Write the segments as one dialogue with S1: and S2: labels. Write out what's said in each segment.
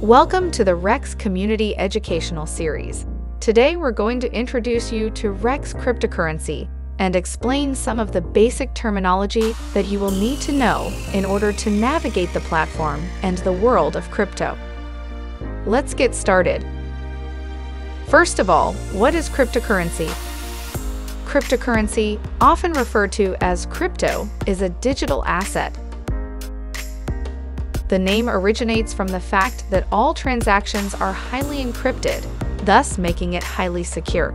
S1: Welcome to the Rex Community Educational Series. Today we're going to introduce you to Rex cryptocurrency and explain some of the basic terminology that you will need to know in order to navigate the platform and the world of crypto. Let's get started. First of all, what is cryptocurrency? Cryptocurrency, often referred to as crypto, is a digital asset the name originates from the fact that all transactions are highly encrypted, thus making it highly secure.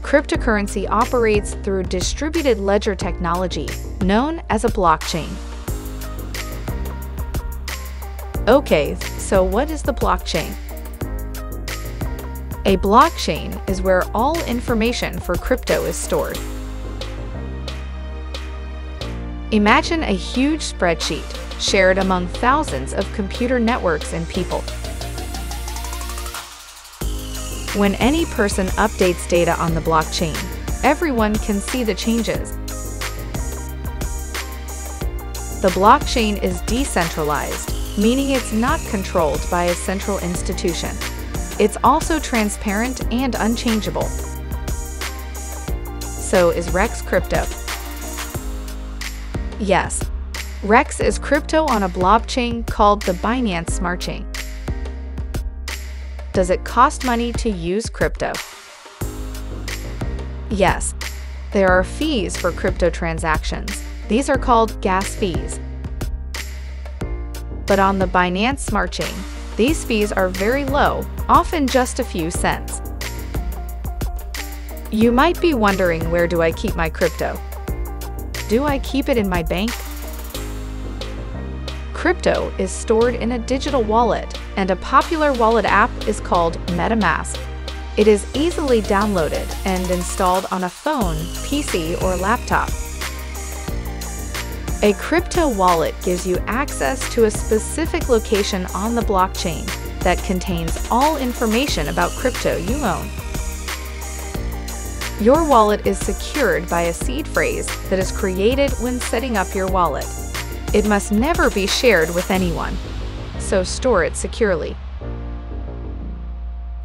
S1: Cryptocurrency operates through distributed ledger technology, known as a blockchain. Okay, so what is the blockchain? A blockchain is where all information for crypto is stored. Imagine a huge spreadsheet shared among thousands of computer networks and people. When any person updates data on the blockchain, everyone can see the changes. The blockchain is decentralized, meaning it's not controlled by a central institution. It's also transparent and unchangeable. So is Rex Crypto. Yes, Rex is crypto on a blockchain called the Binance Smart Chain. Does it cost money to use crypto? Yes, there are fees for crypto transactions. These are called gas fees. But on the Binance Smart Chain, these fees are very low, often just a few cents. You might be wondering where do I keep my crypto? Do I keep it in my bank? Crypto is stored in a digital wallet, and a popular wallet app is called MetaMask. It is easily downloaded and installed on a phone, PC, or laptop. A crypto wallet gives you access to a specific location on the blockchain that contains all information about crypto you own. Your wallet is secured by a seed phrase that is created when setting up your wallet. It must never be shared with anyone, so store it securely.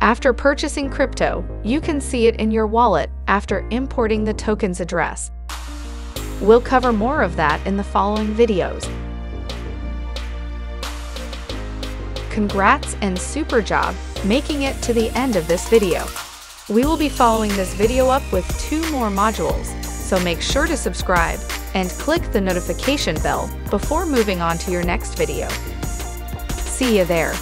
S1: After purchasing crypto, you can see it in your wallet after importing the token's address. We'll cover more of that in the following videos. Congrats and super job making it to the end of this video. We will be following this video up with two more modules, so make sure to subscribe and click the notification bell before moving on to your next video. See you there!